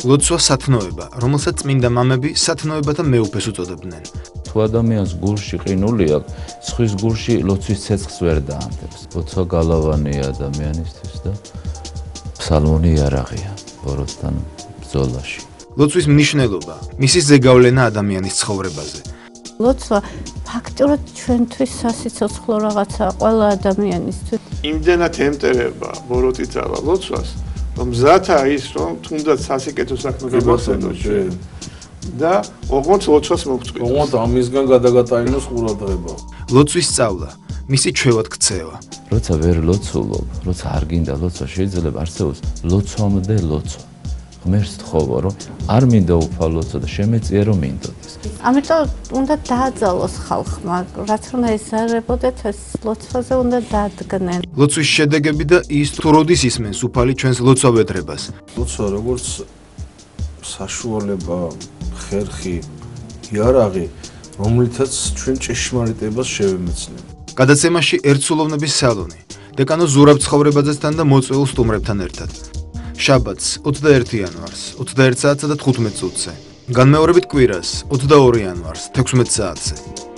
ლოცვა სათნოება, რომელსაც წმინდა მამები სათნოებათა მეუფეს უწოდებდნენ. თუ ადამიანს გულში ყინული აქვს, სხვის გულში ლოცვის ცეცხლს ვერ დაანთებს. ლოცვა გალავანია ადამიანისთვის და ფსალმონი იარაღია ბოროტთან ბრძოლაში. ლოცვის მნიშვნელობა, მისი ზეგავლენა ადამიანის ცხოვრებაზე. ლოცვა ფაქტურად ჩვენთვის სასიცოცხლო რაღაცაა ყველა ადამიანისთვის. იმდენად ემტერება ბოროტიცალა ლოცვას, რომ ზათა ის რომ თუნდაც სასიკეთო საქმე გაბასენო ჩვენ. და ოღონდ ლოცვას მოგწყვეტ. ოღონდ ამისგან გადაგატაინოს ყურადღება. ლოცვის სწავლა, მისი ჩვევად ქცევა. როცა ვერ ლოცულობ, როცა არ გინდა ლოცვა, შეიძლება არსებობს ლოცვამდე ლოცვა. ღმერთს თხოვო, რომ არ მინდა უფალოცა და შემეწია რომ მინდოდეს. ამიტომ უნდა დააძალოს ხალხმა, რაც რომ ესარებოდეთ ეს ლოცვაზე უნდა დადგნენ. ლოცვის შედეგები და ის თუ როდის ისმენს უფალი ჩვენს ლოცვავედრებას. ლოცვა როგორც საშუალება, ხერხი, იარაღი, რომლითაც ჩვენ ჭეშმარიტებას შევემეცნებ. გადაცემაში ერთსულოვნების სალონი. დეკანო ზურაბ ცხოვრებაძესთან და მოწვეულ სტუმრებთან ერთად. შაბათს 21 იანვარს 21 საათსა და 15 წუთზე. განმეორებით კვირას 22 იანვარს 16 საათზე.